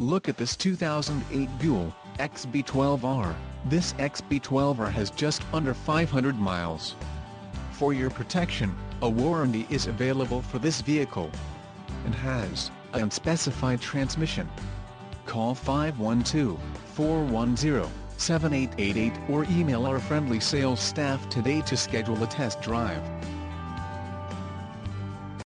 Look at this 2008 Buell XB12R. This XB12R has just under 500 miles. For your protection, a warranty is available for this vehicle. And has an unspecified transmission. Call 512-410-7888 or email our friendly sales staff today to schedule a test drive.